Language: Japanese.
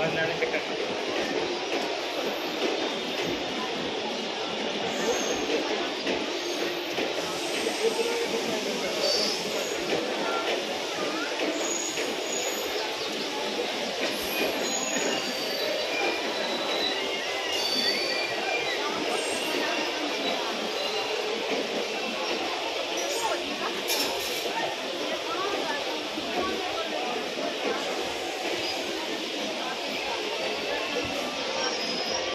ご案内してください。